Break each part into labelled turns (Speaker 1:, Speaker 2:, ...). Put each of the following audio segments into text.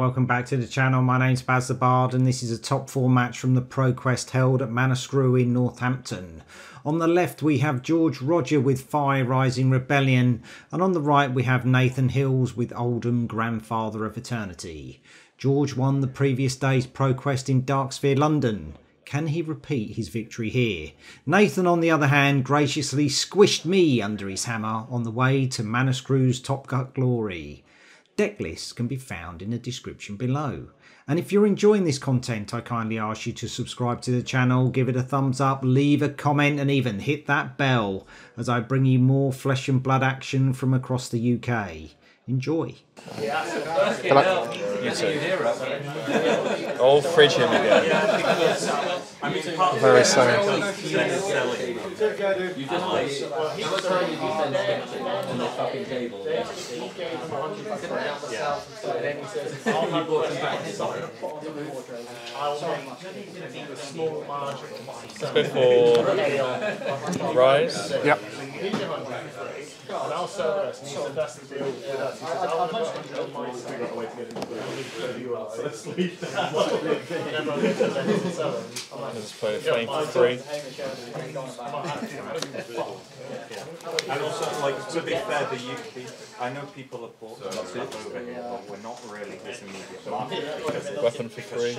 Speaker 1: Welcome back to the channel. My name's Baz the Bard, and this is a top four match from the ProQuest held at Manascrew in Northampton. On the left, we have George Roger with Fai Rising Rebellion, and on the right, we have Nathan Hills with Oldhim Grandfather of Eternity. George won the previous day's ProQuest in Darksphere, London. Can he repeat his victory here? Nathan, on the other hand, graciously squished me under his hammer on the way to Manascrew's Top Cut Glory. Deck lists can be found in the description below. And if you're enjoying this content, I kindly ask you to subscribe to the channel, give it a thumbs up, leave a comment, and even hit that bell as I bring you more flesh and blood action from across the UK. Enjoy.
Speaker 2: All fridge him again.
Speaker 3: Very sorry.
Speaker 2: Let's go for Rise.
Speaker 3: Yep.
Speaker 4: And I'll sell the rest. And he said that's deal with us. He says I'll have 100 on my side. So let's leave that. And everyone who says they doesn't sell them. I'm like,
Speaker 2: Let's play a flame for three.
Speaker 5: And also, like, to be fair, the, U- the I know people have bought some stuff over here, but we're not really his immediate market because it's
Speaker 2: Weapon for three.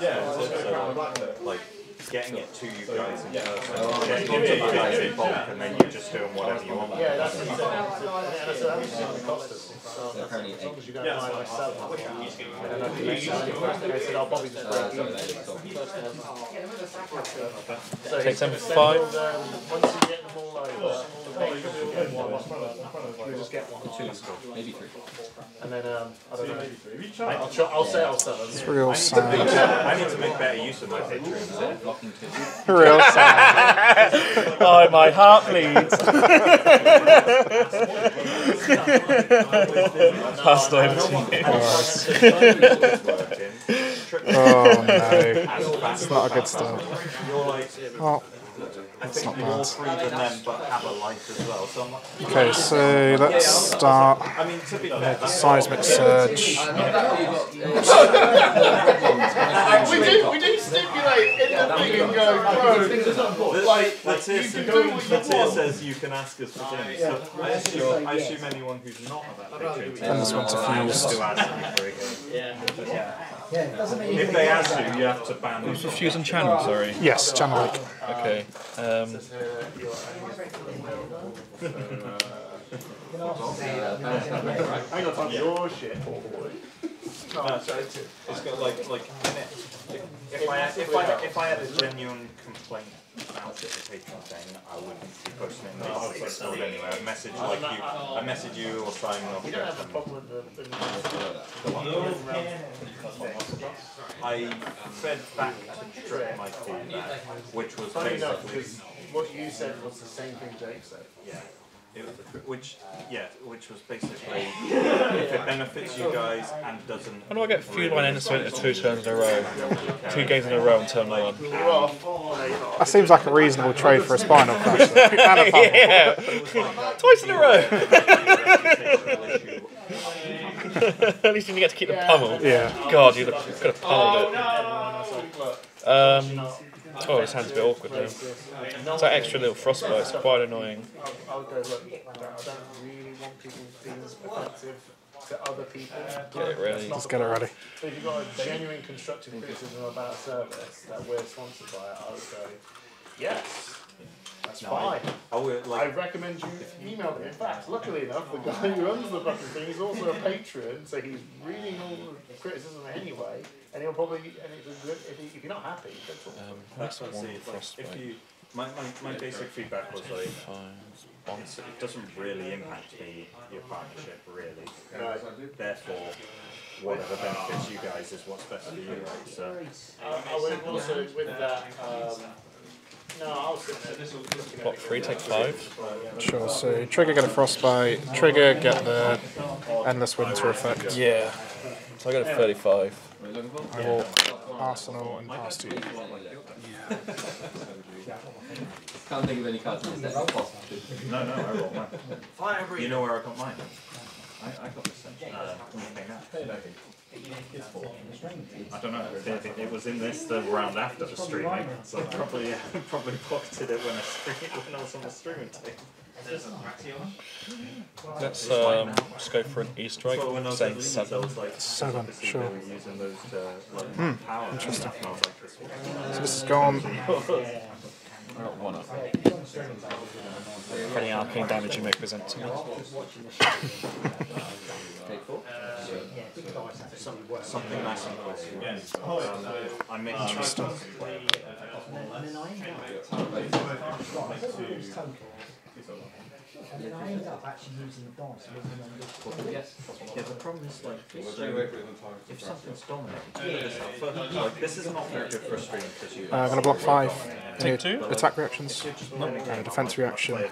Speaker 5: yeah, so, so, like getting it to you guys in person, getting it to you guys in bulk, and then you're just doing whatever you want.
Speaker 4: Yeah, that's what he said. And I said, how much is it going to? So, as long as you don't mind, I sell them. And then I make sure. I said, I'll probably just break even. So
Speaker 2: Take
Speaker 4: he's
Speaker 2: them
Speaker 4: gonna
Speaker 2: for
Speaker 4: send
Speaker 2: five.
Speaker 4: all the- Once you get them all over, we'll get one. We'll just get one.
Speaker 6: Maybe three.
Speaker 4: And then, um, I don't know. I'll, try, I'll say I'll sell them.
Speaker 3: Real sad.
Speaker 5: I need to make better use of my Patreon.
Speaker 6: Blocking two.
Speaker 3: Real sad.
Speaker 2: Oh, my heart bleeds. Passed over to you.
Speaker 3: Oh no. That's not a good start.
Speaker 5: You're
Speaker 3: Oh,
Speaker 5: I
Speaker 3: That's not
Speaker 5: more
Speaker 3: bad.
Speaker 5: than them, but have a life as well. So I'm
Speaker 3: okay, so let's start
Speaker 5: I mean, to be fair, that's
Speaker 3: seismic surge.
Speaker 4: We do, we do stipulate in the thing and go, bro, like,
Speaker 5: Matthias,
Speaker 4: you can do what you
Speaker 5: Matthias
Speaker 4: want.
Speaker 5: says you can ask us for things. So I assume, I assume anyone who's not on that Patreon
Speaker 3: And this one's a fuse.
Speaker 5: to ask you for a game. If they ask you, you have to ban them.
Speaker 2: For Fuse and Channel, sorry.
Speaker 3: Yes, channel link.
Speaker 2: Okay. Um,
Speaker 4: I ain't got your shit.
Speaker 5: No, so it's, it's got like like if I if I if I had a genuine complaint the I wouldn't be posting it in the Discord anyway. I'd message like you, I message you or Simon or
Speaker 4: You don't have a problem with the, the,
Speaker 5: I fed back to Trip my feedback, which was
Speaker 4: enough,
Speaker 5: basically
Speaker 4: because what you said was the same thing Jake said.
Speaker 5: yeah. It was, which yeah, which was basically if it benefits you guys and doesn't.
Speaker 2: how do I get Fuse by Innocent into two turns in a row? Two games in a row on turn one.
Speaker 4: You're off. No, you're not.
Speaker 3: That seems like a reasonable trade for a spinal crash. though. And a fumble.
Speaker 2: Yeah! Twice in a row! At least you didn't get to keep the pummel.
Speaker 3: Yeah.
Speaker 2: God, you could have pummeled it.
Speaker 4: Look,
Speaker 2: Um, oh, this hand's a bit awkward now. It's that extra little frostbite, it's quite annoying.
Speaker 4: I'll, I'll go, look, I don't really want people being offensive to other people.
Speaker 2: Get it ready.
Speaker 3: Let's get it ready.
Speaker 4: So if you've got a genuine constructive criticism about a service that we're sponsored by, I would go, yes, that's fine.
Speaker 5: I would
Speaker 4: I recommend you email me. In fact, luckily enough, the guy who runs the fucking thing is also a patron, so he's reading all the criticism anyway, and he'll probably, and it's a good, if, he, if you're not happy, then talk.
Speaker 2: Um,
Speaker 5: That's what
Speaker 2: one,
Speaker 5: I see. It's like if you, my, my, my basic feedback was like,
Speaker 2: Fine.
Speaker 5: it's, it doesn't really impact me, your partnership, really.
Speaker 4: Right.
Speaker 5: Therefore, whatever benefits you guys is what's best for you, right? So,
Speaker 4: I, I would also, with that, um, no, I'll sit there. looking at
Speaker 2: What, three, take five?
Speaker 3: Sure, so trigger get a frostbite, trigger get the endless winter effect.
Speaker 2: Yeah. So I got a 35.
Speaker 3: I will Arsenal and pass to you.
Speaker 6: Can't think of any cards in this deck
Speaker 5: no, no, I rolled mine. You know where I got mine? I, I got this thing. Uh, let me pay now. I don't know. It, it, it was in this the round after the streaming, so I probably probably pocketed it when I stream, when I was on the streaming team.
Speaker 2: Let's um, just go for an E strike,
Speaker 5: So when
Speaker 2: saying
Speaker 5: at Leeds, I
Speaker 2: seven.
Speaker 3: Seven, sure.
Speaker 5: They were using those to like power. Interesting. And I was like.
Speaker 3: So this is gone.
Speaker 2: I got one up. For any arcane damage you may present to me.
Speaker 6: Take four.
Speaker 5: Something nice and close. I make Interesting.
Speaker 6: Yes.
Speaker 5: Yeah, the problem is like if something's dominating, this, like, this is not very good for a stream because you.
Speaker 3: Uh, I'm going to block five.
Speaker 2: Take
Speaker 3: Any
Speaker 2: two?
Speaker 3: Attack reactions.
Speaker 5: Nope.
Speaker 3: Uh, defense reaction.
Speaker 5: Play a.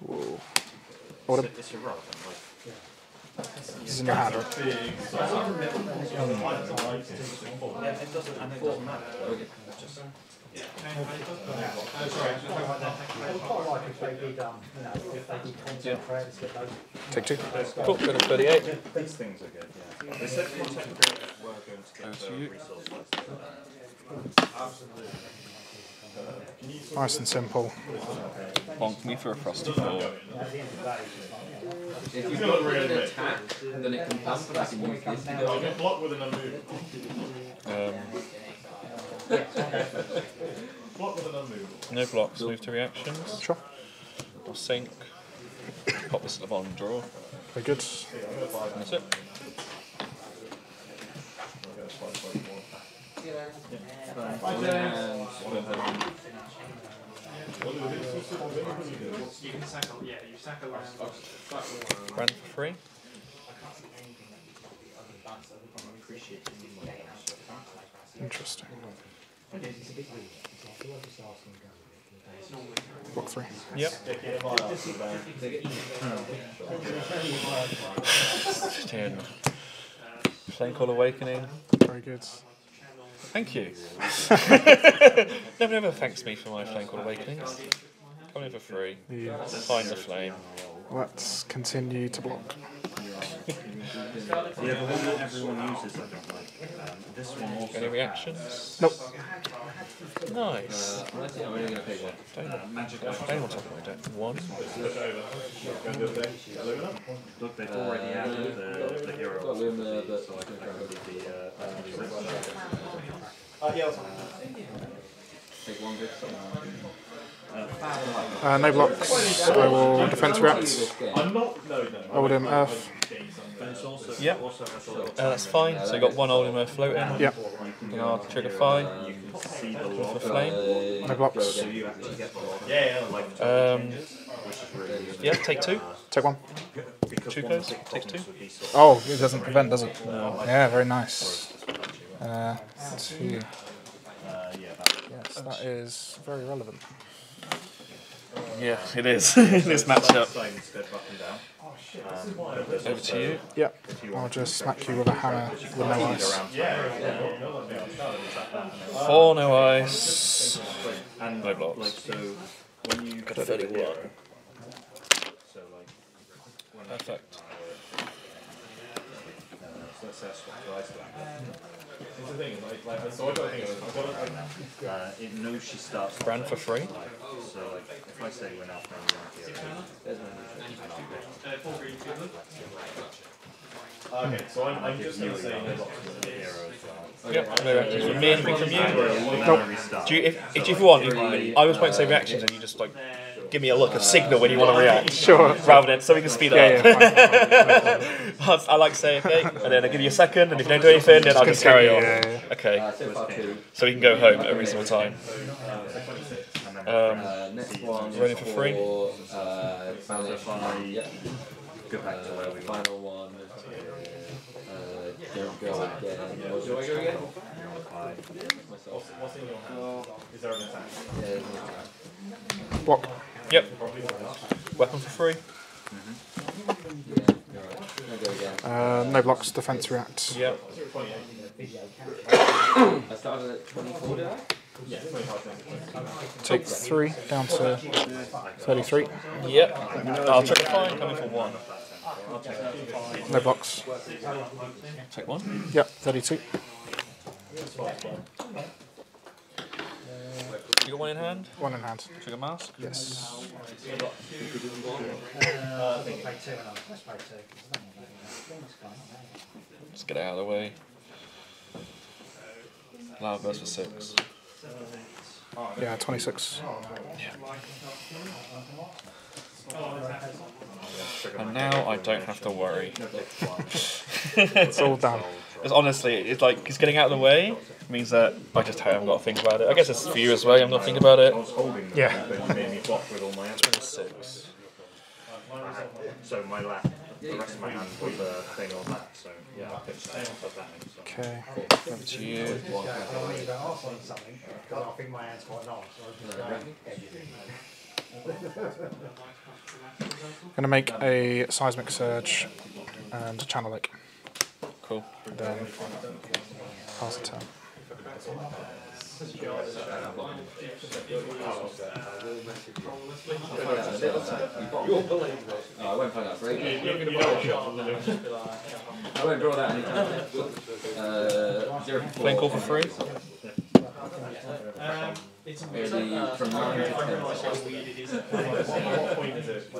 Speaker 3: Whoa.
Speaker 5: It's,
Speaker 3: Order.
Speaker 5: it's irrelevant. Like,
Speaker 3: This is in your hand.
Speaker 5: yeah, it doesn't, and it doesn't matter.
Speaker 6: Okay.
Speaker 5: Just,
Speaker 4: quite like if they did, um, you know, if they did content creators get those.
Speaker 3: Take two.
Speaker 2: Cool, go to 38.
Speaker 5: these things are good. Yeah. They said content creators were going to get the resource list.
Speaker 3: Nice and simple.
Speaker 2: Bonk me for a frosty four.
Speaker 6: If you've got an attack, then it can pump, I can use this to go in.
Speaker 4: Block with an unmove.
Speaker 2: Um,
Speaker 4: Block with an unmove.
Speaker 2: no blocks, move to reactions.
Speaker 3: Sure.
Speaker 2: I'll sink. Pop this at the bottom drawer.
Speaker 3: Very good.
Speaker 2: That's it.
Speaker 6: And
Speaker 2: Grand for free.
Speaker 3: Interesting. Block three.
Speaker 2: Yep. Ten. Flame Awakening.
Speaker 3: Very good.
Speaker 2: Thank you. Never ever thanks me for my Flame Awakenings. Come in for free.
Speaker 3: Yeah.
Speaker 2: Find the flame.
Speaker 3: Let's continue to block.
Speaker 5: Yeah, the one that everyone uses, I don't like. Um, this one also.
Speaker 2: Any reactions?
Speaker 3: Nope.
Speaker 2: Nice.
Speaker 6: uh, I'm only going to take one.
Speaker 2: Don't, magic Flame on top of my deck. One.
Speaker 5: Look, they've already added the, the hero.
Speaker 6: Got Loom there, but
Speaker 5: so I can go with the, uh, uh, music.
Speaker 6: take one good.
Speaker 3: Uh, no blocks. I will defense react.
Speaker 6: This game.
Speaker 4: I'm not, no, no.
Speaker 3: Hold him Earth.
Speaker 2: Yep.
Speaker 5: also has a little
Speaker 2: Uh, that's fine. So you got one old earth floating.
Speaker 3: Yep.
Speaker 2: And I'll trigger
Speaker 5: the
Speaker 2: for flame.
Speaker 3: No blocks.
Speaker 5: So you actually get the log.
Speaker 4: Yeah, yeah.
Speaker 2: Um,
Speaker 5: which is really good.
Speaker 2: yeah, take two.
Speaker 3: Take one.
Speaker 2: Two goes, takes two.
Speaker 5: would be sort of
Speaker 3: Oh, it doesn't prevent, does it? Yeah, very nice. Uh, two. Yes, that is very relevant.
Speaker 2: Yeah, it is. in this matchup.
Speaker 5: same instead of up and down.
Speaker 2: Um, over to you.
Speaker 3: Yep. I'll just smack you with a hammer with no ice.
Speaker 2: Four, no ice.
Speaker 5: And
Speaker 2: No blocks.
Speaker 5: so when you
Speaker 2: Got a 31.
Speaker 5: so like
Speaker 2: Perfect.
Speaker 5: So let's say I swap to ice
Speaker 4: It's the thing, like, like, so I got a thing, I've got a,
Speaker 5: uh, it knows she starts
Speaker 2: Brand for free.
Speaker 5: so like if I say we're now playing
Speaker 4: okay, so I'm, I'm just gonna say no blocks with an
Speaker 5: hero as well.
Speaker 2: Yep. No from me. Anything from you?
Speaker 5: Nope. Restart.
Speaker 2: Do you, if, if you want, I was won't say reactions, and you just like give me a look, a signal when you want to react.
Speaker 3: Sure.
Speaker 2: Rather than so we can speed
Speaker 3: Yeah,
Speaker 2: up.
Speaker 3: yeah, fine.
Speaker 2: I like saying okay, and then I give you a second, and if you don't do anything, then I'll just carry on.
Speaker 3: Yeah, yeah,
Speaker 2: Okay,
Speaker 6: Uh, so far two.
Speaker 2: so we can go home at a reasonable time. Um,
Speaker 6: Uh, next one
Speaker 2: Running for free?
Speaker 6: uh, Vanish.
Speaker 5: I go back to where we were.
Speaker 6: Final one. Uh, don't go again. Do I go again?
Speaker 4: What's in your hand? Is there an attack?
Speaker 6: Yeah, there's no time.
Speaker 3: Block.
Speaker 2: Yep. Weapon for free.
Speaker 6: Yeah, you're right. I'll go again.
Speaker 3: Uh, no blocks, defense react.
Speaker 2: Yep.
Speaker 6: I started at 24, did I?
Speaker 3: Take three down to 33.
Speaker 2: Yep. I'll trigger fine. Coming for one.
Speaker 3: No blocks.
Speaker 2: Take one.
Speaker 3: Yep, 32.
Speaker 2: You got one in hand?
Speaker 3: One in hand.
Speaker 2: Trigger mask?
Speaker 3: Yes.
Speaker 2: Let's get it out of the way. Lava burst for six.
Speaker 3: Yeah, 26.
Speaker 2: And now I don't have to worry.
Speaker 3: It's all done.
Speaker 2: It's honestly, it's like he's getting out of the way means that I just haven't got to think about it. I guess it's for you as well. I'm not thinking about it.
Speaker 5: I was holding
Speaker 3: Yeah.
Speaker 5: that, but you made me block with all my other So my left, the rest of my hand was a thing on that, so yeah, I pitched that, but that makes sense.
Speaker 3: Okay.
Speaker 2: Over to you.
Speaker 3: Gonna make a seismic surge and channel lake.
Speaker 2: Cool.
Speaker 3: Then pass the turn.
Speaker 6: I won't find out for ages. I won't draw that anytime. Uh, zero four.
Speaker 2: Flame call for free.
Speaker 6: Maybe from nine to ten.
Speaker 4: What point is it?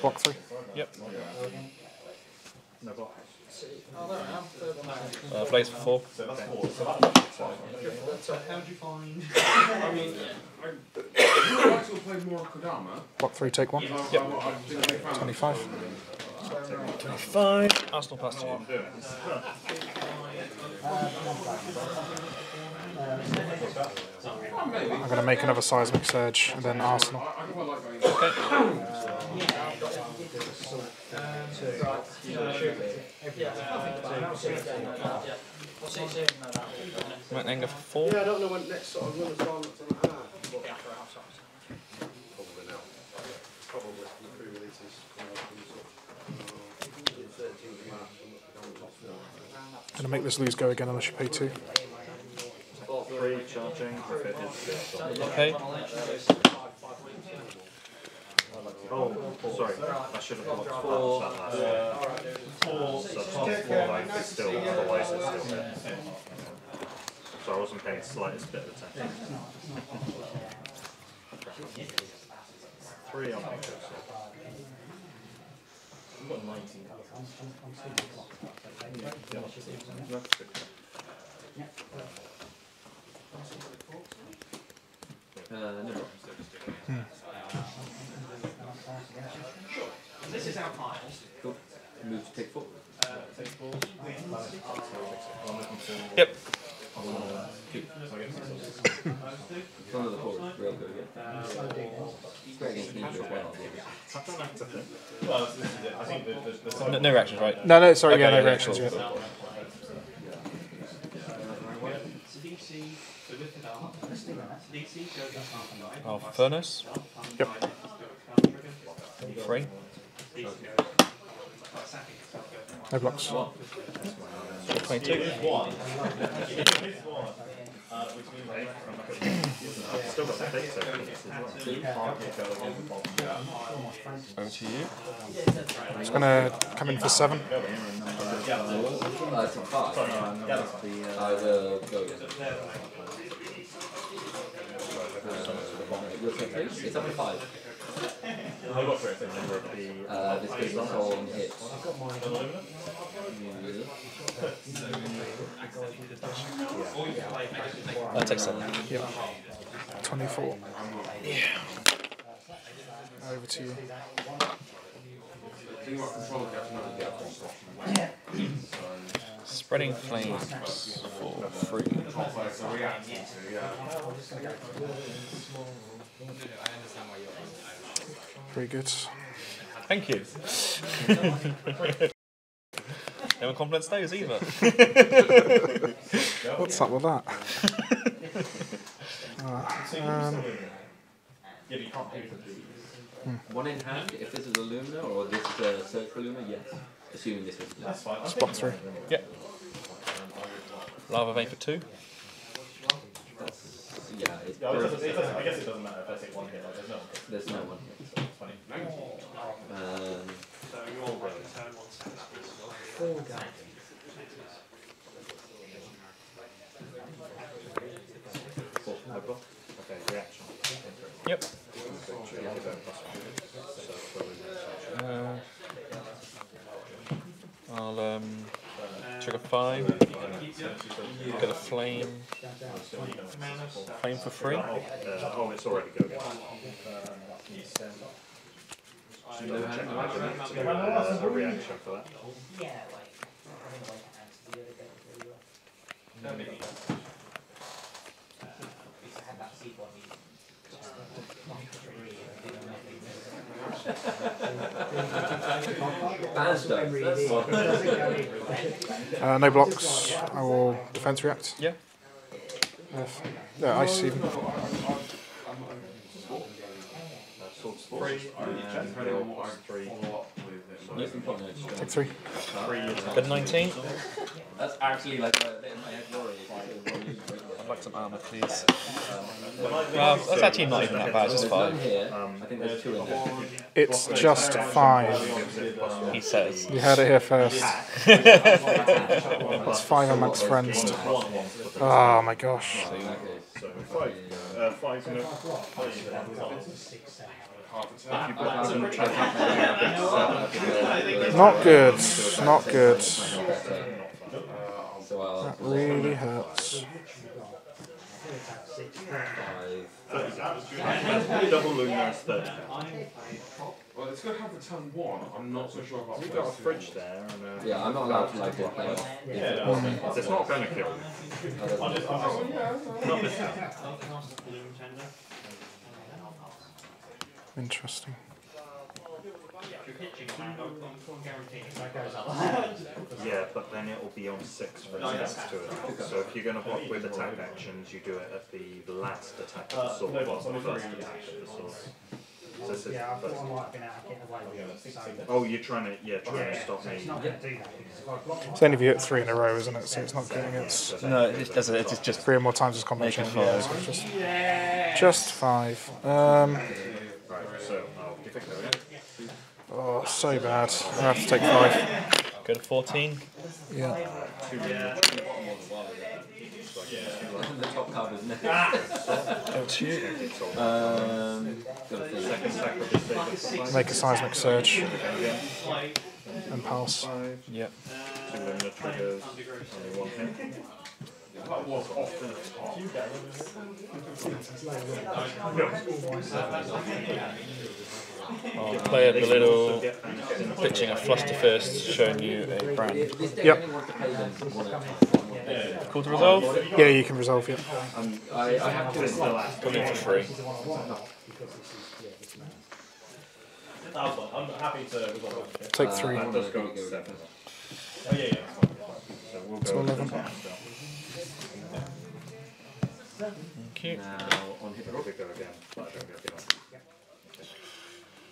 Speaker 3: Block three.
Speaker 2: Yep.
Speaker 5: No block.
Speaker 2: Uh, blaze for four.
Speaker 4: So that's four. So that's
Speaker 3: Block three, take one.
Speaker 2: Yep.
Speaker 3: 25.
Speaker 2: Five. Arsenal plus two.
Speaker 3: I'm gonna make another seismic surge and then Arsenal.
Speaker 2: Right, anger for four.
Speaker 7: Yeah, I don't know when next sort of tournaments on the half. but Probably now. Probably the pre-releases. coming up and stuff. 13th of March, I'm looking on top now.
Speaker 3: Gonna make this lose go again unless you pay two.
Speaker 5: Free charging if it is.
Speaker 2: Okay.
Speaker 5: Oh, sorry, I should have blocked four. that last one. So it's not four life, it's still, otherwise it's still hit. So I wasn't paying the slightest bit of attention. Three on my so.
Speaker 6: Uh, no. Cool. Move to take four.
Speaker 2: Yep.
Speaker 6: Of the four. Real good again. It's great Ninja as well.
Speaker 4: Well, this is it. I think the, the, the
Speaker 2: No, no reactions, right?
Speaker 3: No, no, sorry,
Speaker 2: Okay,
Speaker 3: yeah, no
Speaker 2: yeah,
Speaker 3: reactions
Speaker 2: cool.
Speaker 3: yet.
Speaker 2: Oh, furnace.
Speaker 3: Yep.
Speaker 2: Three.
Speaker 3: No blocks.
Speaker 2: Twenty-two.
Speaker 4: one. One, uh, which means like,
Speaker 5: Still got the fate so
Speaker 2: Over to you.
Speaker 3: It's gonna come in for seven.
Speaker 6: It's a five. I will go Uh? It's up five.
Speaker 5: Got
Speaker 6: Uh, this all on hits.
Speaker 2: Uh, take seven.
Speaker 3: Yep. 24. Over to you.
Speaker 2: Spreading flames for free.
Speaker 3: Very good.
Speaker 2: Thank you. no one compliments those either.
Speaker 3: What's up with that? Um,
Speaker 4: yeah, you can't pay for these.
Speaker 6: One in hand, if this is a Lumina or this is a search for Lumina, yes. Assuming this is
Speaker 4: That's fine. I
Speaker 3: spot three.
Speaker 2: Yep. Lava Vapor for two.
Speaker 6: yeah, it's
Speaker 4: Yeah, it doesn't, it doesn't, I guess it doesn't matter if I take one hit, like, there's no one.
Speaker 6: There's no one here.
Speaker 4: It's funny.
Speaker 6: Um,
Speaker 1: Four go.
Speaker 5: Okay, reaction.
Speaker 2: Yep.
Speaker 5: Yeah, go plus one.
Speaker 2: Uh, I'll um, trigger five. Get a flame. Flame for free.
Speaker 5: Oh, it's already go again. Double check my limit to do a reaction for that.
Speaker 6: Bad stuff. That's fine.
Speaker 3: Uh, no blocks. I will defense react.
Speaker 2: Yeah.
Speaker 3: If, yeah, ice even.
Speaker 5: Swords three and heal plus three.
Speaker 6: You can put notes.
Speaker 3: Take three.
Speaker 5: Three
Speaker 2: Good 19.
Speaker 6: That's actually like a bit of my head worry.
Speaker 2: I'd like some armor, please. Well, that's actually not even that bad, just
Speaker 6: One
Speaker 2: five.
Speaker 6: here. I think there's two in there.
Speaker 3: It's just five.
Speaker 2: He says.
Speaker 3: You heard it here first. It's five amongst friends. Oh my gosh.
Speaker 6: Okay.
Speaker 5: Five. Uh, five no.
Speaker 3: Not good. Not good. That really hurts.
Speaker 6: Five.
Speaker 5: Double luminous thirty.
Speaker 8: Well, it's going to have the turn one. I'm not so sure about
Speaker 5: You've got a fridge there and uh,
Speaker 6: Yeah, I'm not allowed to like play off.
Speaker 5: it's not gonna kill you. Not this time.
Speaker 3: Interesting.
Speaker 5: Yeah, but then it will be on six for attacks to attack. So if you're going to block with attack actions, you do it at the last attack of the sword, not the first attack of the sword. So this is
Speaker 1: Yeah, I thought. I might have been able to get away with it. So,
Speaker 5: Oh, you're trying to, yeah, trying
Speaker 1: yeah,
Speaker 5: to stop
Speaker 1: so
Speaker 5: me.
Speaker 1: it's not going to do that because if I block my
Speaker 3: It's only if you hit three in a row, isn't it? So it's not getting its
Speaker 2: No, it doesn't. It's just
Speaker 3: three or more times as combat
Speaker 2: Make it
Speaker 3: chain.
Speaker 2: five.
Speaker 3: Yeah, just, just five. Um,
Speaker 5: Right, so I'll give it a go.
Speaker 3: Oh, so bad. I have to take five.
Speaker 2: go to 14.
Speaker 3: Yeah.
Speaker 6: The top card was next.
Speaker 2: Shoot.
Speaker 6: Um, got a feeling.
Speaker 5: Second attack with this thing.
Speaker 3: Make a seismic surge and pulse.
Speaker 2: Yep.
Speaker 5: two luminous triggers, only one hit.
Speaker 2: I'll play a little
Speaker 5: Get banished in
Speaker 2: pitching a fluster first, showing you a brand.
Speaker 6: If this deck
Speaker 3: Yep.
Speaker 6: only wants to play them one at one more thing.
Speaker 2: Cool to resolve.
Speaker 3: Yeah, you can resolve it.
Speaker 6: Um, I, I have to
Speaker 5: This is the last.
Speaker 2: Come in for free.
Speaker 4: I'm happy to resolve.
Speaker 3: Take
Speaker 6: uh,
Speaker 3: three.
Speaker 6: I
Speaker 5: That does go
Speaker 6: go
Speaker 5: up to
Speaker 6: with
Speaker 5: seven.
Speaker 4: Oh, yeah, yeah.
Speaker 5: So we'll go with
Speaker 3: 11.
Speaker 5: The top spell.
Speaker 2: Thank you.
Speaker 6: Now on hit
Speaker 5: I'll again, but I don't get the option.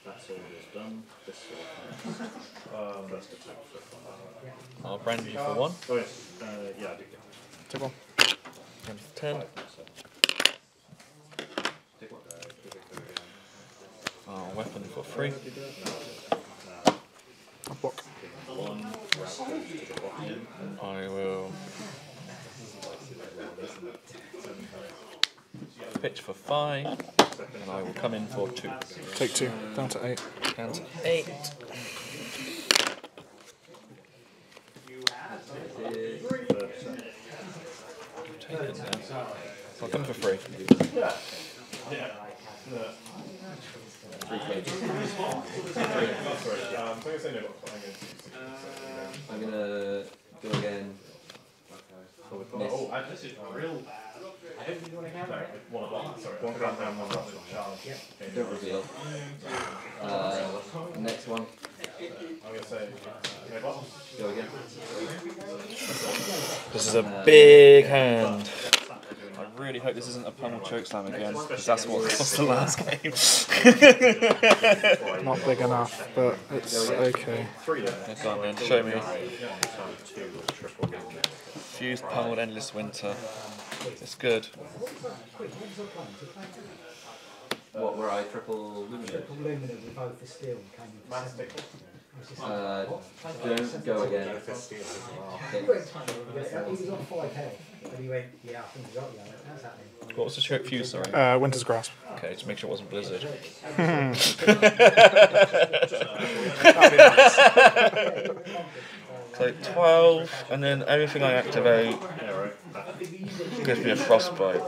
Speaker 5: That sword is done. This sword has um, first attack for five.
Speaker 2: I'll brand you for one.
Speaker 5: Oh yes, uh, yeah, I did get
Speaker 3: Take one.
Speaker 2: Brand for 10.
Speaker 5: that. So,
Speaker 6: Take one.
Speaker 5: uh, give it go again.
Speaker 2: I'll weapon for free.
Speaker 3: I'll block.
Speaker 5: One, route goes to the bottom.
Speaker 2: I will pitch for five, and I will come in for two.
Speaker 3: Take two. Down to eight.
Speaker 2: Down to eight.
Speaker 5: Third attack.
Speaker 2: Taken now. I'll come for free.
Speaker 6: Three pages.
Speaker 4: I'm going to say no, but I'm going to
Speaker 6: I'm gonna go again.
Speaker 4: Oh, this is real. I don't really want to count it. One of them, sorry.
Speaker 5: One count down, one route.
Speaker 6: Don't reveal. Uh, next one.
Speaker 4: I'm going to say.
Speaker 6: Go again.
Speaker 2: This is a big hand. I really hope this isn't a pummel choke slam again, because that's what cost the last game.
Speaker 3: Not big enough, but it's okay.
Speaker 5: Three
Speaker 2: go on then, show me.
Speaker 5: So two with.
Speaker 2: Fused pummeled endless winter. It's good.
Speaker 6: What were I? Triple luminous.
Speaker 1: Luminous with both the steel came into seven.
Speaker 6: Uh, don't go again.
Speaker 5: If it's steel as
Speaker 1: He was on five health, but he went, yeah, I think he got you. I How's happening?
Speaker 2: What was the shirt fuse, sorry?
Speaker 3: Uh, Winter's Grasp.
Speaker 2: Okay, just make sure it wasn't Blizzard. so 12, and then everything I activate
Speaker 5: Yeah, right.
Speaker 2: Gives me a frostbite.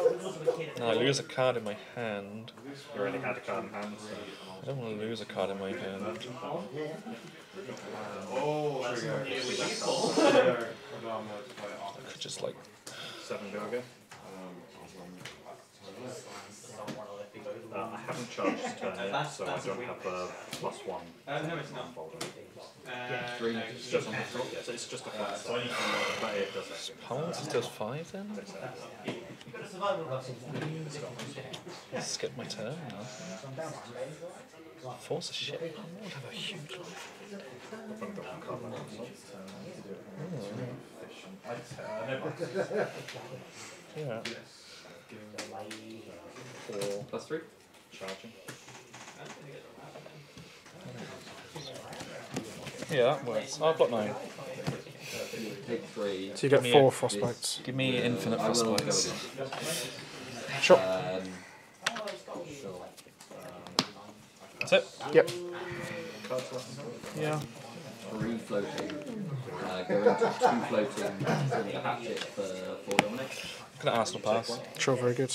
Speaker 2: Now I lose a card in my hand.
Speaker 5: You already had a card in hand, so.
Speaker 2: I don't want to lose a card in my hand. Oh, I could just like.
Speaker 5: Seven go again. Uh, I haven't charged this turn yet, so I don't have a plus one. Uh, no, it's not.
Speaker 6: Three.
Speaker 5: It's just on the top, yes, it's just a flat side, but it does actually.
Speaker 2: Pounds is just 5 then? Skip my turn now. Force a shit. I would have a huge life.
Speaker 5: I've only got one card left.
Speaker 2: Yeah.
Speaker 5: Four
Speaker 6: Plus three.
Speaker 5: Charging.
Speaker 2: Yeah, that works. Oh, I've got 9.
Speaker 6: Take three.
Speaker 3: So you get
Speaker 2: Me
Speaker 3: four
Speaker 2: a-
Speaker 3: frostbites.
Speaker 2: Give me infinite
Speaker 6: I will go
Speaker 2: frostbites.
Speaker 6: again.
Speaker 3: Sure.
Speaker 6: Um,
Speaker 2: That's it?
Speaker 3: Yep.
Speaker 2: Yeah.
Speaker 6: three floating. Uh, go into two floating from the hatchet for four Dominic.
Speaker 2: Can I Arsenal pass?
Speaker 3: Sure, very good.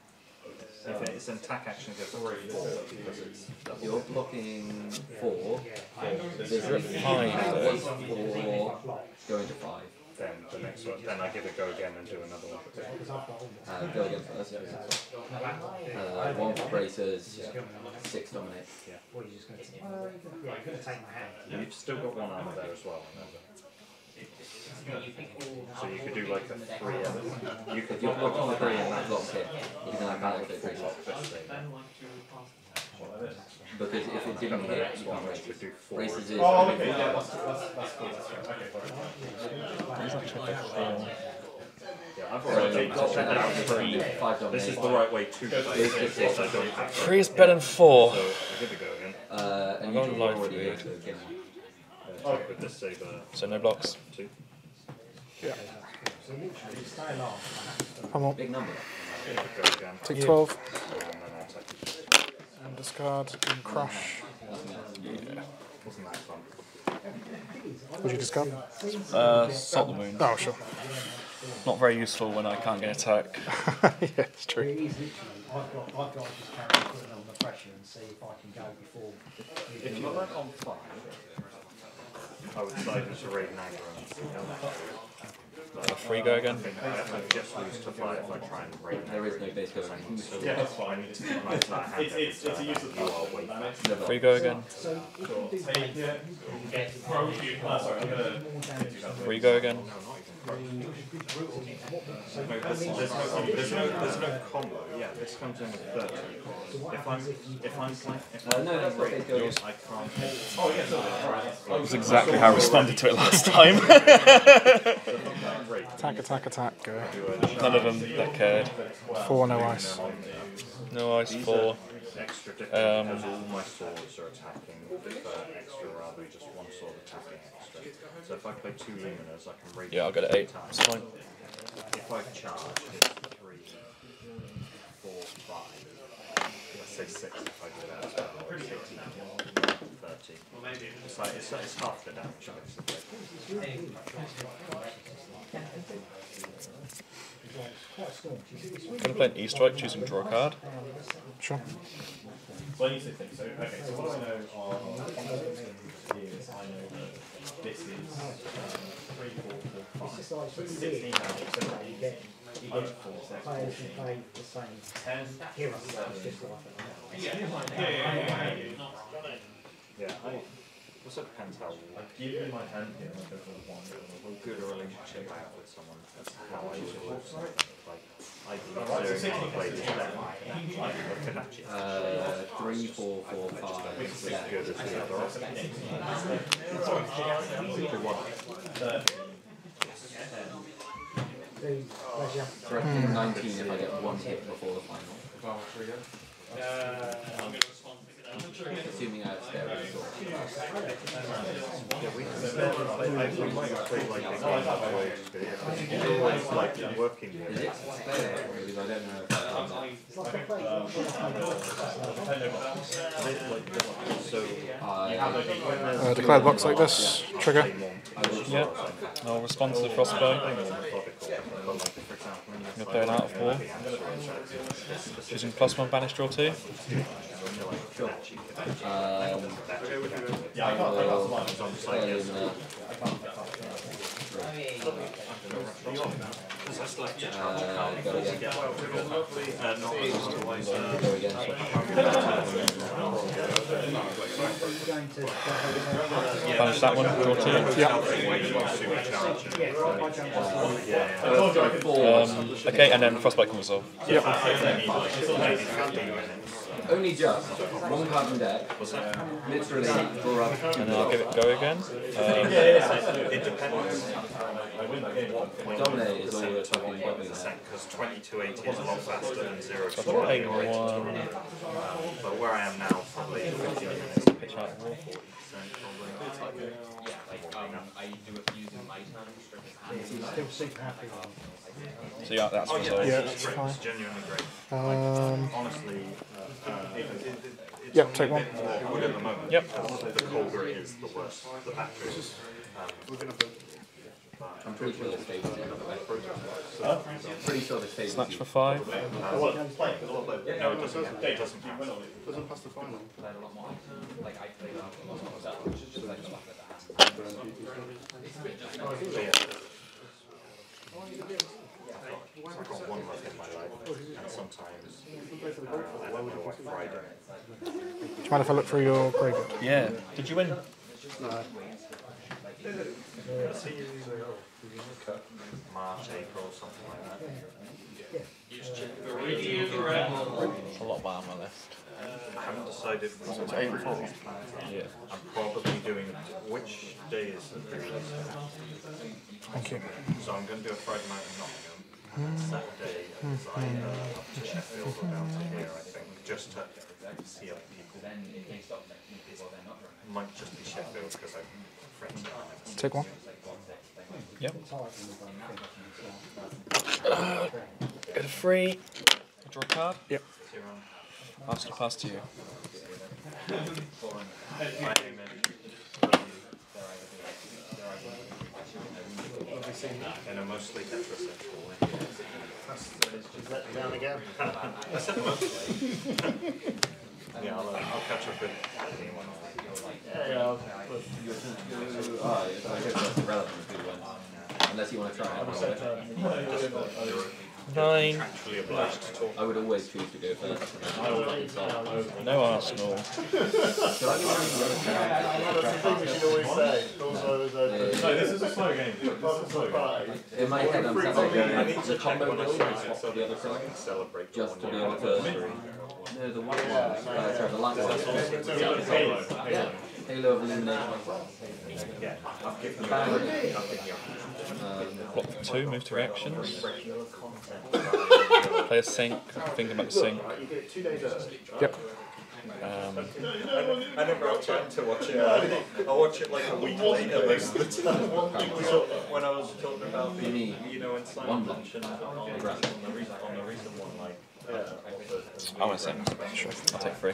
Speaker 2: pummel.
Speaker 5: If it's an attack action, it goes to four, because it's double.
Speaker 6: You're blocking four. This is
Speaker 2: Five, though.
Speaker 6: was four, going to five.
Speaker 5: Then the next one, then I give it go again and do another one.
Speaker 6: Uh, go again first. Uh, one for bracers, six Dominic.
Speaker 1: What are you just going to take? Yeah, you're going to take my hand.
Speaker 5: You've still got one armor there as well. So you could do like a three. uh, You could
Speaker 6: If you're
Speaker 5: block
Speaker 6: blocking three
Speaker 5: three
Speaker 6: and that blocks it, you can have balance it three blocks. Because if it didn't hit, you can't
Speaker 5: you
Speaker 6: race. Races is.
Speaker 8: Oh, okay, yeah, that's, that's, that's cool, that's cool. Okay,
Speaker 5: Yeah, I've already
Speaker 6: got
Speaker 5: that.
Speaker 6: that out three, five
Speaker 5: This is the right way to play it, of course I don't have.
Speaker 2: Three is better than four.
Speaker 5: So I give it go again.
Speaker 6: Uh, and
Speaker 2: I'm
Speaker 6: you
Speaker 2: going
Speaker 6: two already
Speaker 2: for you.
Speaker 6: to again.
Speaker 5: Uh, with this save uh,
Speaker 2: So no blocks.
Speaker 5: two.
Speaker 1: So literally, stay along.
Speaker 3: I'm on.
Speaker 6: Big number.
Speaker 5: Give it.
Speaker 3: Take 12
Speaker 5: And then I'll take it.
Speaker 3: and discard and crush.
Speaker 5: Wasn't that fun?
Speaker 3: Would you discard?
Speaker 2: Uh, salt the moon.
Speaker 3: Oh, sure.
Speaker 2: Not very useful when I can't get attack.
Speaker 3: yeah, it's true.
Speaker 1: It is literally, I've got, I've got to just carry on putting on the pressure and see if I can go before.
Speaker 5: If you went on five, I would slide into Raid Nagger
Speaker 2: A free go again.
Speaker 5: I think I, I just lose to five if I try and raid
Speaker 6: There is no base going.
Speaker 5: Yeah, that's fine. It's,
Speaker 8: It's, it's, it's a useless
Speaker 5: wait.
Speaker 6: Never.
Speaker 2: Free go again.
Speaker 1: So if you do that, you can get
Speaker 8: Oh, sorry, I'm gonna.
Speaker 2: Free go again.
Speaker 5: No, there's, there's, no, there's no there's no combo. Yeah, this comes in with thirty. If I'm if I'm playing if I'm
Speaker 6: no, that's not
Speaker 5: playing
Speaker 6: base going.
Speaker 5: I can't hit.
Speaker 8: Oh, yeah, so, alright, that's
Speaker 2: exactly how I responded to it last time.
Speaker 3: Attack, attack, attack, go.
Speaker 2: None of them that cared.
Speaker 3: Four, no ice.
Speaker 2: No ice four.
Speaker 5: Extra different
Speaker 2: Um,
Speaker 5: all my swords are attacking with uh, extra rather than just one sword attacking extra. So if I play two luminers, I can raid.
Speaker 2: Yeah, I'll go to eight. It's fine.
Speaker 5: If I charge, it's three, four, five. Let's say six if I do that as well. It's 18, 30. It's like it's, it's half the damage basically.
Speaker 2: Gonna play an E strike, choosing draw a card.
Speaker 3: Sure.
Speaker 8: So I need to think, so, okay, so what I know are, is I know that this is, um, three, four, four,
Speaker 1: It's just
Speaker 8: five.
Speaker 1: like
Speaker 8: So
Speaker 1: it's
Speaker 8: it's sixteen now, so
Speaker 1: You get, you
Speaker 8: over
Speaker 1: get
Speaker 8: four, so that's
Speaker 1: players who
Speaker 8: fourteen.
Speaker 1: play the same
Speaker 8: Ten.
Speaker 1: hero, it's just like that.
Speaker 8: Yeah, yeah, yeah, yeah, yeah.
Speaker 5: Yeah, I, Also depends how
Speaker 8: I've given you my hand here, and I go for the one.
Speaker 5: good a relationship I have with someone. That's how I usually like. I
Speaker 8: Right, so
Speaker 5: believe
Speaker 8: 16
Speaker 5: I played
Speaker 8: plus
Speaker 5: this
Speaker 8: two.
Speaker 5: them. I could actually.
Speaker 6: Uh, three, four, four, five.
Speaker 5: As
Speaker 6: Yeah.
Speaker 5: good as the other option.
Speaker 6: So I think 19 if I get one hit before the final. Assuming I have spare? I don't know have
Speaker 3: like this. Trigger.
Speaker 2: Yeah. I'll respond to the crossbow. Throw it out of four. Choosing plus one banish draw two.
Speaker 6: Um, I will play in, go again.
Speaker 5: not otherwise,
Speaker 6: Go again.
Speaker 2: That one, draw two. Um, okay, and then frostbite can resolve.
Speaker 6: Only just. One card from deck. Literally, draw up.
Speaker 2: And then I'll give it go again. Um,
Speaker 5: it depends.
Speaker 6: Dominate is all we're fucking bubbling there.
Speaker 5: Because 2280 is a lot faster than 0 to
Speaker 2: I'll pay
Speaker 5: 20 or 80
Speaker 2: one.
Speaker 5: But where I am now, probably 15 minutes.
Speaker 2: Pitch out of war.
Speaker 5: 40% probably.
Speaker 7: Still super happy.
Speaker 2: So yeah, that's resolved.
Speaker 3: Yeah, that's fine.
Speaker 5: Genuinely great.
Speaker 3: Um,
Speaker 5: Honestly, uh,
Speaker 3: Yep, take one.
Speaker 5: been more good at the moment.
Speaker 2: Yep.
Speaker 5: The colder it is, the worse the battery is.
Speaker 6: I'm pretty sure this stays here. I'm pretty sure this stays
Speaker 2: Snatch for five.
Speaker 5: no, it doesn't. It doesn't pass.
Speaker 7: Doesn't pass the final.
Speaker 5: But yeah. I've got one left in my life, and sometimes uh, I don't know what Friday.
Speaker 3: do you mind if I look through your graveyard?
Speaker 2: Yeah. Did you win?
Speaker 5: March, April, something like that.
Speaker 2: A lot of armor left.
Speaker 5: I haven't decided what my previous plans are.
Speaker 2: Yeah.
Speaker 5: I'm probably doing, which day is the previous?
Speaker 3: Thank you.
Speaker 5: So I'm going to do a Friday night in Nottingham, and Saturday it's either up to Sheffield or down to here, I think, just to see other people. Might just be Sheffield because I've friends down there.
Speaker 3: Take one.
Speaker 2: Yep. Go to three. Draw a card.
Speaker 3: Yep.
Speaker 5: See you around.
Speaker 2: Pass to pass to you.
Speaker 5: My name And I'm mostly heterosexual.
Speaker 7: Let me down again.
Speaker 5: I said mostly. Yeah, I'll, uh, I'll catch up with anyone.
Speaker 6: Oh, I guess that's irrelevant who wins. Unless you want to try it.
Speaker 2: Nine.
Speaker 5: Obliged to talk.
Speaker 6: I would always choose to go first.
Speaker 2: No Arsenal.
Speaker 6: Should I be
Speaker 7: You should always say. Also,
Speaker 8: No, this is a slow game. This is a slow game.
Speaker 6: In my head, I'm sat
Speaker 5: I need
Speaker 6: going,
Speaker 5: to
Speaker 6: the combo
Speaker 5: when I
Speaker 6: build
Speaker 5: start
Speaker 6: is
Speaker 5: it
Speaker 6: swap
Speaker 5: so
Speaker 6: to the other side.
Speaker 5: celebrate
Speaker 6: Just to be
Speaker 5: year
Speaker 6: able to. No, the one. Uh, sorry, the light one. Yeah. Halo of Illumination.
Speaker 5: Yeah, I've given you, I've given you.
Speaker 2: Block two. Move to reactions. Play a sink. Thinking about the sink.
Speaker 7: You get two days early.
Speaker 3: Yep.
Speaker 2: Um,
Speaker 5: I never have time to watch it. I, I watch it like a week later most of the time. when I was talking about the, you know, in Simon mentioned on, on the recent, on the recent one, like.
Speaker 2: I want to sync. Sure. I'll take three.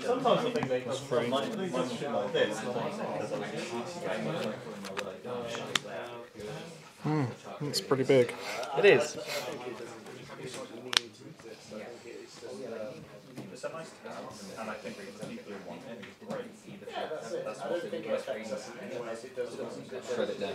Speaker 8: Sometimes I think they just
Speaker 2: free.
Speaker 8: like, they just shit like this.
Speaker 3: Hmm, it's pretty big.
Speaker 2: It is.
Speaker 5: It's a nice town, and I think the nuclear one is great. That's what the US bases anyways, it.
Speaker 6: Shred it down.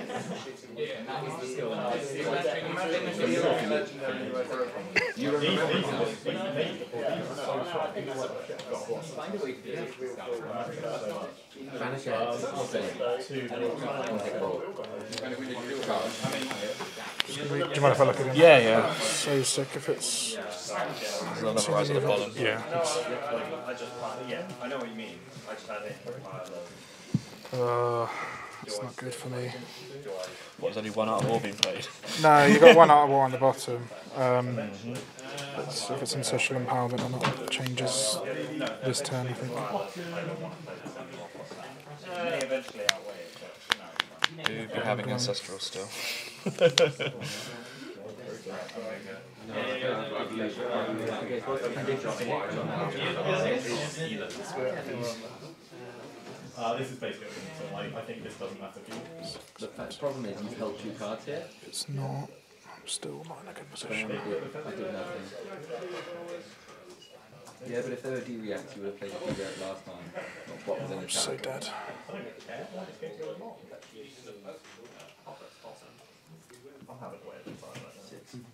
Speaker 7: You
Speaker 6: remember? Find a way to do it. Vanish out.
Speaker 3: Do you mind if I look again?
Speaker 2: Yeah, yeah.
Speaker 3: So sick if it's.
Speaker 2: There's another rise at the bottom.
Speaker 3: Yeah.
Speaker 8: I just, yeah, I know what you mean. I just had it.
Speaker 3: Uh, it's not good for me.
Speaker 2: What, there's only one out of all being played?
Speaker 3: No, you've got one out of war on the bottom. Um, let's see if it's in Ancestral Empowerment or not. It changes this turn, I think.
Speaker 5: May eventually outweigh it, but no.
Speaker 2: Do be having ancestral still.
Speaker 8: Uh, this is basically open, so like, I think this doesn't matter for you.
Speaker 6: The fa- problem is you've held two cards here.
Speaker 3: It's not. I'm still not in a good
Speaker 6: I
Speaker 3: position.
Speaker 6: did, I did nothing. Yeah, but if there were D-reacts, you would have played a D-react last time. Not what was in the
Speaker 3: I'm so
Speaker 6: chat.
Speaker 3: dead.
Speaker 8: I'll have it where it's like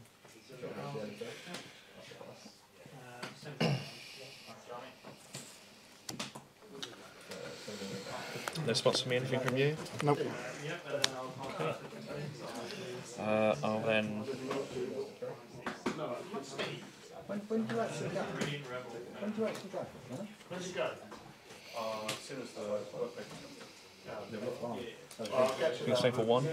Speaker 2: No spots for me, anything from you?
Speaker 3: Nope.
Speaker 2: Uh, I'll then.
Speaker 6: When, when do you actually go? When do you actually go? Huh?
Speaker 7: Where'd you go?
Speaker 8: Uh, as soon as the work pick
Speaker 7: I'll catch
Speaker 2: Can stay for one?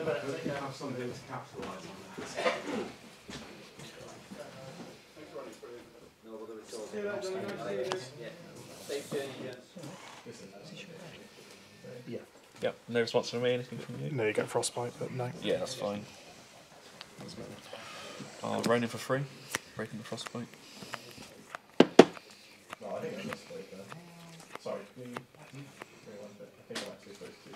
Speaker 2: Yep, no response from me, anything from you?
Speaker 3: No, you get frostbite, but no.
Speaker 2: Yeah, that's fine. Uh, Ronin for free, breaking the frostbite.
Speaker 8: No, I think I missed it there. Sorry, can you rewind it? I think I'm actually supposed to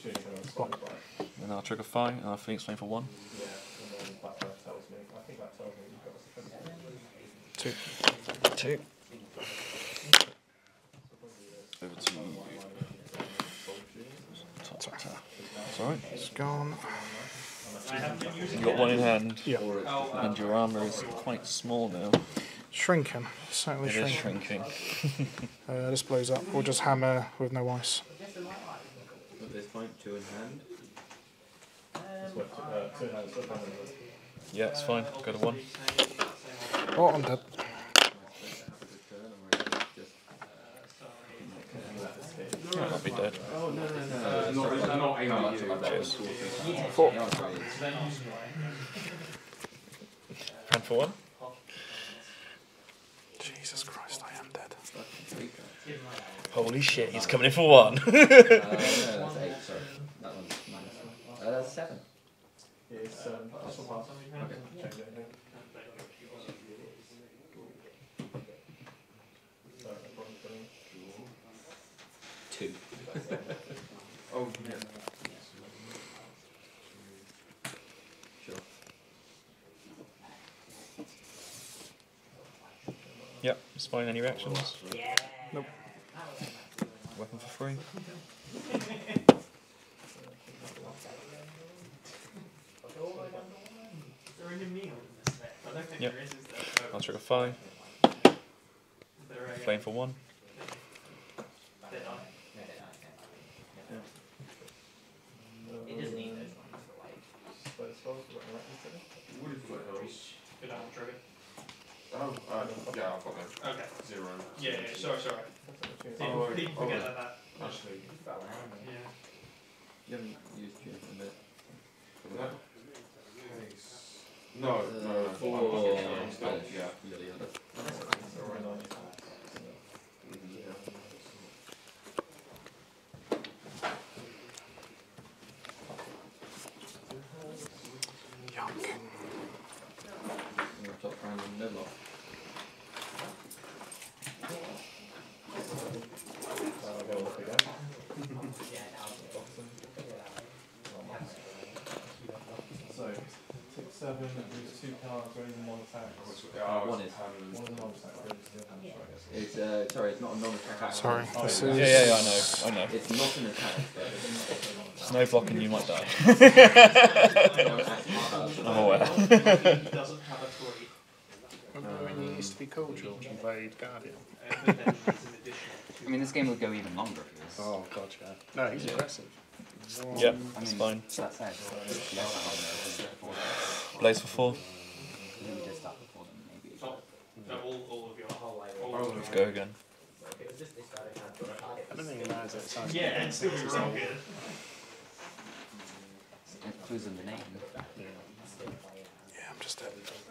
Speaker 8: shoot anything on the spot, right?
Speaker 2: Then I'll trigger five, and I'll Phoenix Flame for one.
Speaker 8: Yeah, and then that, that tells me, I think that tells me you've got a
Speaker 3: Two.
Speaker 2: Two. Over to top top top. It's alright.
Speaker 3: It's gone.
Speaker 2: You got one in hand,
Speaker 3: Yeah.
Speaker 2: and your armour is quite small now.
Speaker 3: Shrinking. Certainly
Speaker 2: It is
Speaker 3: shrinking.
Speaker 2: shrinking.
Speaker 3: Uh, this blows up. We'll just hammer with no ice.
Speaker 6: At this point, two in hand.
Speaker 8: Swift, two hands, Swift hands.
Speaker 2: Yeah, it's fine. Got a one.
Speaker 3: Oh, I'm dead.
Speaker 2: I'll be dead. Cheers.
Speaker 3: Four.
Speaker 2: And for one.
Speaker 3: Jesus Christ, I am dead.
Speaker 2: Holy shit, he's coming in for one.
Speaker 6: Uh, no, that's eight, sorry. That one's minus one. Uh, that's seven.
Speaker 8: It's, um, that's what pass. Okay. Change anything. So, no problem for me.
Speaker 6: Two. oh, yeah. Sure.
Speaker 2: Yep. Any reactions?
Speaker 3: Nope.
Speaker 2: Weapon for free. Yep. I'll trigger five. Flame for one.
Speaker 8: But as far as what I'm likely to do,
Speaker 9: Uh, yeah, I've got them.
Speaker 4: Okay.
Speaker 9: Zero.
Speaker 4: Yeah, yeah, sorry, sorry.
Speaker 9: Oh,
Speaker 4: People, people
Speaker 9: oh,
Speaker 4: forget
Speaker 9: yeah.
Speaker 4: like that.
Speaker 9: Actually,
Speaker 4: Yeah.
Speaker 6: You haven't used June in a bit.
Speaker 9: that case. Uh, no, no, no. I'm,
Speaker 6: For
Speaker 9: I'm, I'm still,
Speaker 6: Spanish,
Speaker 9: yeah.
Speaker 6: yada yada. You're top random deadlock.
Speaker 8: I'll go off again. So, six, seven, lose two cards, or even one attack.
Speaker 9: Yeah,
Speaker 6: One is.
Speaker 8: One is a non-attack, one is the other, sorry.
Speaker 6: It's uh, sorry, it's not a non-attack.
Speaker 3: Sorry,
Speaker 8: Oh,
Speaker 3: this
Speaker 8: yeah.
Speaker 3: is.
Speaker 2: Yeah, yeah, yeah, I know, I know.
Speaker 6: It's not an attack, but
Speaker 2: There's no blocking, you might die.
Speaker 6: no attack.
Speaker 2: I'm aware.
Speaker 4: He doesn't have a three.
Speaker 3: Remember when you used to be cool, George, and played Guardian?
Speaker 4: Uh, but then it's an additional.
Speaker 10: I mean, this game would go even longer if it was.
Speaker 3: Oh, God, yeah. No, he's aggressive.
Speaker 2: Yep,
Speaker 10: I
Speaker 2: that's fine. Blaze for four. Let's go again.
Speaker 3: I don't
Speaker 4: Yeah, and still wrong
Speaker 10: clues in the name.
Speaker 3: Yeah, I'm just.
Speaker 4: Because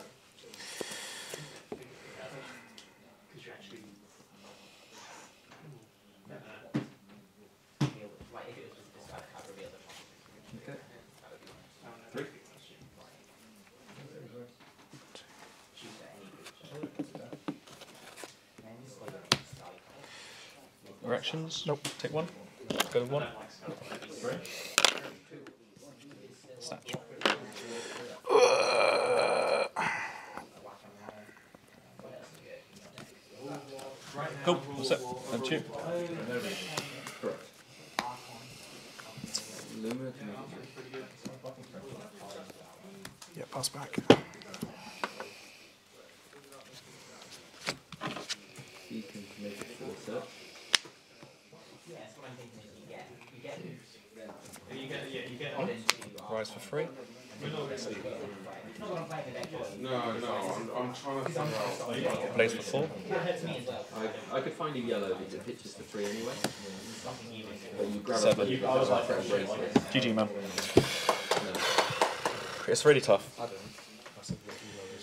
Speaker 2: Erections? Nope. Take one. Go with one. Three. Snatch. Cool. What's it? And two.
Speaker 6: Correct. Luma to make it
Speaker 3: Yeah, pass back.
Speaker 6: Beacon to make it four search.
Speaker 4: You get, yeah, you get.
Speaker 2: Rise for free.
Speaker 9: No, no, I'm, I'm trying to figure out.
Speaker 2: For four.
Speaker 6: I, I could find a yellow because it pitches for three anyway. But you grab
Speaker 2: Seven.
Speaker 6: a I was like.
Speaker 2: GG, man.
Speaker 6: No.
Speaker 2: It's really tough.